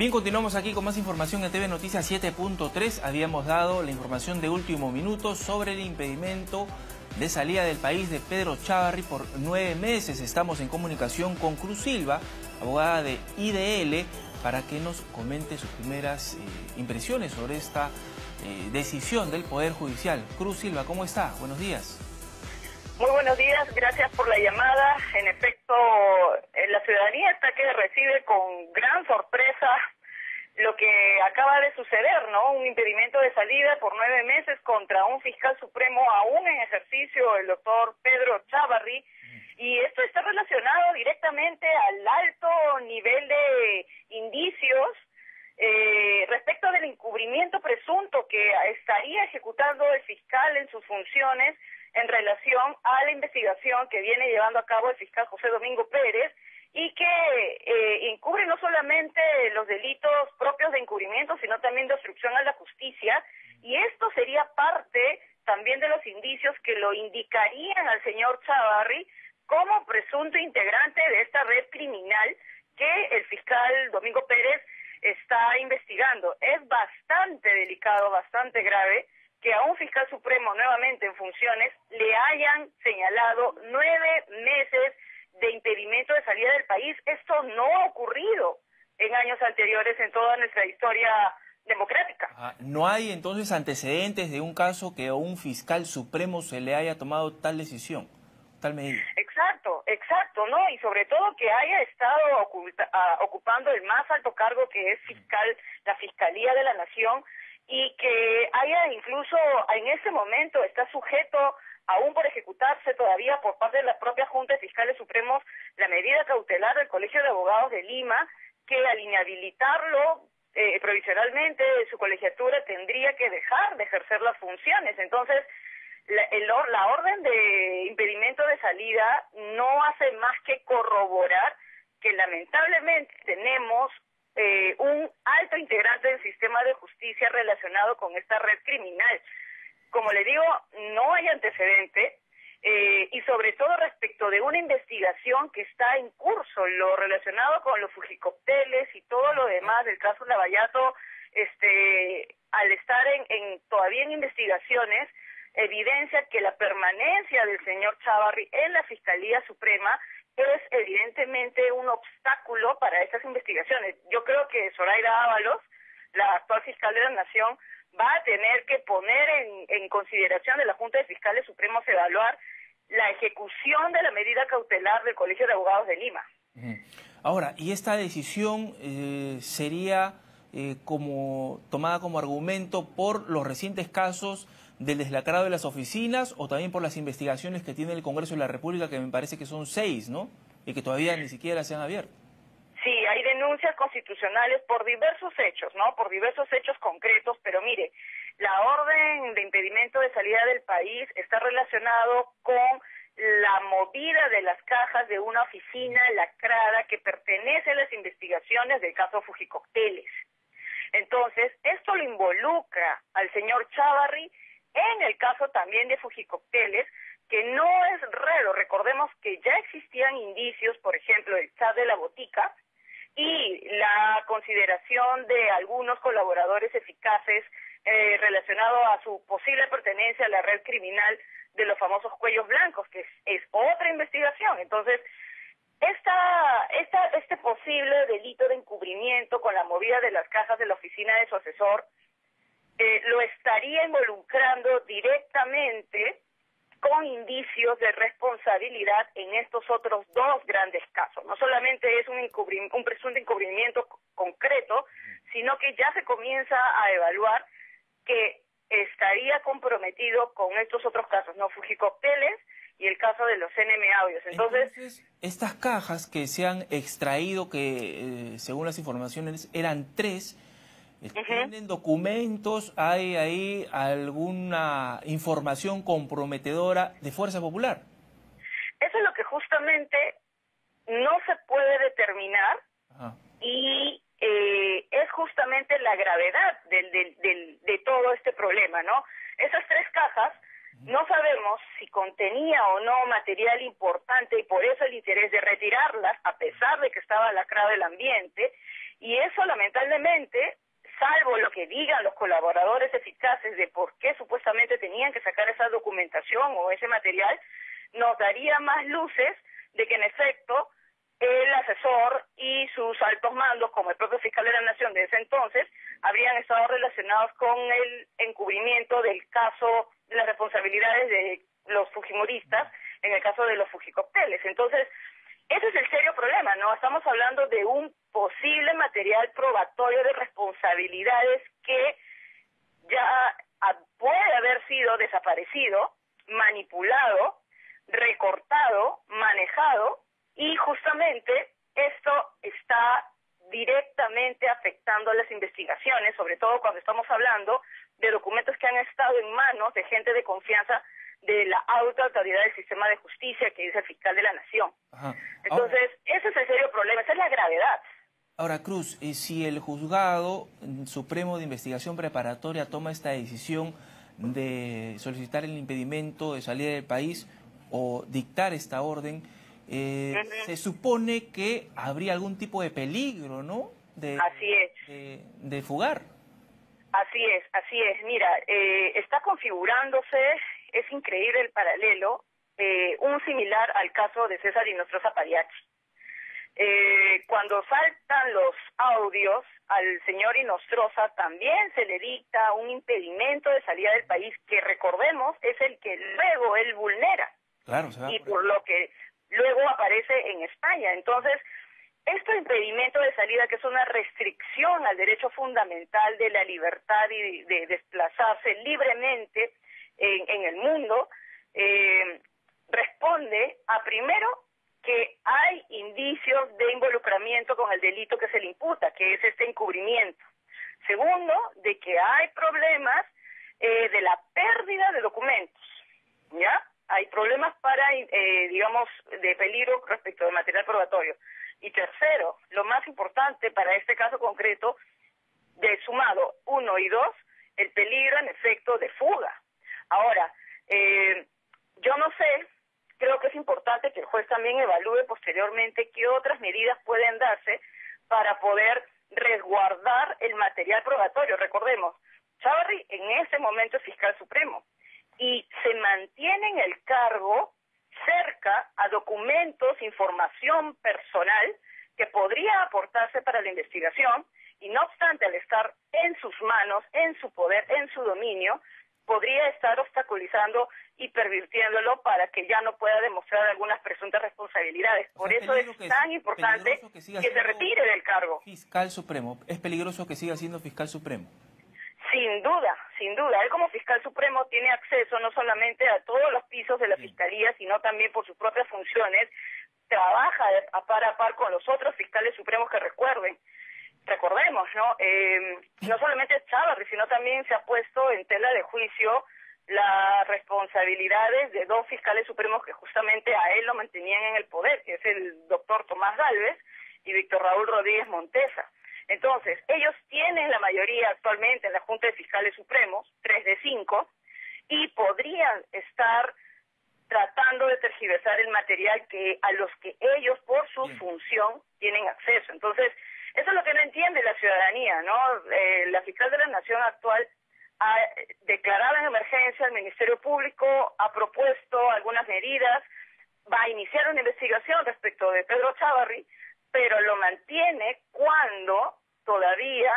Bien, continuamos aquí con más información en TV Noticias 7.3. Habíamos dado la información de último minuto sobre el impedimento de salida del país de Pedro Chávarri por nueve meses. Estamos en comunicación con Cruz Silva, abogada de IDL, para que nos comente sus primeras eh, impresiones sobre esta eh, decisión del Poder Judicial. Cruz Silva, ¿cómo está? Buenos días. Muy buenos días, gracias por la llamada. En efecto, eh, la ciudadanía está que recibe con gran sorpresa lo que acaba de suceder, ¿no? Un impedimento de salida por nueve meses contra un fiscal supremo aún en ejercicio, el doctor Pedro Chávarri, y esto está relacionado directamente al alto nivel de indicios eh, respecto del encubrimiento presunto que estaría ejecutando el fiscal en sus funciones en relación a la investigación que viene llevando a cabo el fiscal José Domingo Pérez y que eh, encubre no solamente los delitos propios de encubrimiento, sino también de obstrucción a la justicia, y esto sería parte también de los indicios que lo indicarían al señor Chavarri como presunto integrante de esta red criminal que el fiscal Domingo Pérez está investigando. Es bastante delicado, bastante grave que a un fiscal supremo nuevamente en funciones le hayan señalado nueve meses de impedimento de salida del país. Esto no ha ocurrido en años anteriores en toda nuestra historia democrática. Ah, ¿No hay entonces antecedentes de un caso que a un fiscal supremo se le haya tomado tal decisión, tal medida? Exacto, exacto, ¿no? Y sobre todo que haya estado ah, ocupando el más alto cargo que es fiscal, la Fiscalía de la Nación, y que haya incluso en ese momento está sujeto aún por ejecutarse todavía por parte de la propia Junta de Fiscales Supremos la medida cautelar del Colegio de Abogados de Lima que al inhabilitarlo eh, provisionalmente su colegiatura tendría que dejar de ejercer las funciones. Entonces, la, el, la orden de impedimento de salida no hace más que corroborar que lamentablemente tenemos eh, un alto integrante del sistema de justicia relacionado con esta red criminal. Como le digo, no hay antecedente eh, y sobre todo respecto de una investigación que está en curso, lo relacionado con los fujicopteles y todo lo demás del caso Lavallato, este, al estar en, en todavía en investigaciones, evidencia que la permanencia del señor Chavarri en la Fiscalía Suprema es evidentemente un obstáculo para estas investigaciones. Yo creo que Zoraida Ábalos, la actual fiscal de la Nación, va a tener que poner en, en consideración de la Junta de Fiscales Supremos evaluar la ejecución de la medida cautelar del Colegio de Abogados de Lima. Ahora, ¿y esta decisión eh, sería eh, como tomada como argumento por los recientes casos del deslacrado de las oficinas o también por las investigaciones que tiene el Congreso de la República, que me parece que son seis, ¿no? Y que todavía ni siquiera se han abierto. Sí, hay denuncias constitucionales por diversos hechos, ¿no? Por diversos hechos concretos, pero mire, la orden de impedimento de salida del país está relacionado con la movida de las cajas de una oficina lacrada que pertenece a las investigaciones del caso Fujicocteles. Entonces, esto lo involucra al señor Chavarri en el caso también de Fujicocteles, que no es raro, recordemos que ya existían indicios, por ejemplo, el chat de la botica y la consideración de algunos colaboradores eficaces eh, relacionado a su posible pertenencia a la red criminal de los famosos cuellos blancos, que es, otra investigación. Entonces, esta, esta, este posible delito de encubrimiento con la movida de las cajas de la oficina de su asesor eh, lo estaría involucrando con indicios de responsabilidad en estos otros dos grandes casos. No solamente es un, un presunto encubrimiento concreto, sino que ya se comienza a evaluar que estaría comprometido con estos otros casos, no Fujicocteles y el caso de los NM Audios. Entonces, estas cajas que se han extraído, que eh, según las informaciones eran tres, ¿Tienen documentos? ¿Hay ahí alguna información comprometedora de Fuerza Popular? Eso es lo que justamente no se puede determinar y eh, es justamente la gravedad del, del, de todo este problema, ¿no? Esas tres cajas no sabemos si contenía o no material importante y por eso el interés de retirarlas, a pesar de que estaba lacrado el ambiente, Y eso lamentablemente, salvo lo que digan los colaboradores eficaces de por qué supuestamente tenían que sacar esa documentación o ese material, nos daría más luces de que en efecto el asesor y sus altos mandos, como el propio fiscal de la Nación de ese entonces, habrían estado relacionados con el encubrimiento del caso las responsabilidades de los fujimoristas en el caso de los fujicocteles. Entonces, ese es el serio problema, ¿no? Estamos hablando de un posible material probatorio de responsabilidades que ya puede haber sido desaparecido, manipulado, recortado, manejado y justamente esto está directamente afectando las investigaciones, sobre todo cuando estamos hablando de documentos que han estado en manos de gente de confianza de la alta autoridad del sistema de justicia, que es el fiscal de la nación. Entonces, ese es el serio problema, esa es la gravedad. Ahora, Cruz, si el juzgado supremo de investigación preparatoria toma esta decisión de solicitar el impedimento de salida del país o dictar esta orden, eh, se supone que habría algún tipo de peligro, ¿no? De, así es. De, fugar. Así es, así es. Mira, eh, está configurándose, es increíble el paralelo, eh, un similar al caso de César y Nostroza Pariachi. Eh, cuando saltan los audios al señor Inostroza también se le dicta un impedimento de salida del país que recordemos es el que luego él vulnera. Claro, y por lo que luego aparece en España. Entonces, este impedimento de salida, que es una restricción al derecho fundamental de la libertad y de desplazarse libremente en, el mundo, eh, responde a primero que hay indicios de involucramiento con el delito que se le imputa, que es este encubrimiento. Segundo, de que hay problemas eh, de la pérdida de documentos, ¿ya? hay problemas para, eh, digamos, de peligro respecto del material probatorio. Y tercero, lo más importante para este caso concreto, de sumado uno y dos, el peligro en efecto de fuga. Ahora, eh, yo no sé, creo que es importante que el juez también evalúe posteriormente qué otras medidas pueden darse para poder resguardar el material probatorio. Recordemos, Chavarri en este momento es fiscal supremo y se mantiene en el cargo cerca a documentos, información personal que podría aportarse para la investigación y no obstante al estar en sus manos, en su poder, en su dominio, podría estar obstaculizando y pervirtiéndolo para que ya no pueda demostrar algunas presuntas responsabilidades. Por eso es tan importante que se retire del cargo. Fiscal Supremo, es peligroso que siga siendo fiscal supremo. Sin duda, sin duda. Él como fiscal supremo tiene acceso no solamente a todos los pisos de la fiscalía, sino también por sus propias funciones. Trabaja a par a par con los otros fiscales supremos que recuerden. Recordemos, ¿no? Eh, no solamente Chávez, sino también se ha puesto en tela de juicio las responsabilidades de dos fiscales supremos que justamente a él lo mantenían en el poder, que es el doctor Tomás Galvez y Víctor Raúl Rodríguez Montesa. Entonces, ellos tienen la mayoría actualmente en la Junta de Fiscales Supremos, tres de cinco, y podrían estar tratando de tergiversar el material que a los que ellos por su función tienen acceso. Entonces, eso es lo que no entiende la ciudadanía, ¿no? Eh, la fiscal de la Nación actual ha declarado en emergencia al Ministerio Público, ha propuesto algunas medidas, va a iniciar una investigación respecto de Pedro Chavarri, pero lo mantiene cuando todavía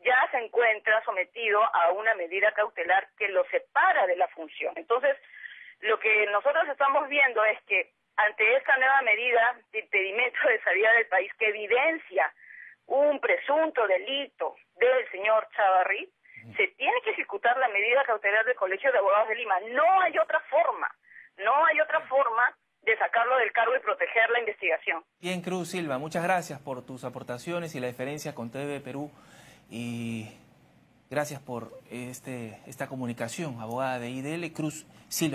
ya se encuentra sometido a una medida cautelar que lo separa de la función. Entonces, lo que nosotros estamos viendo es que ante esta nueva medida de impedimento de salida del país que evidencia un presunto delito del señor Chavarri, se tiene que ejecutar la medida cautelar del Colegio de Abogados de Lima. No hay otra forma, no hay otra forma de sacarlo del cargo y proteger la investigación. Bien, Cruz Silva, muchas gracias por tus aportaciones y la diferencia con TV Perú y gracias por este, esta comunicación, abogada de IDL, Cruz Silva.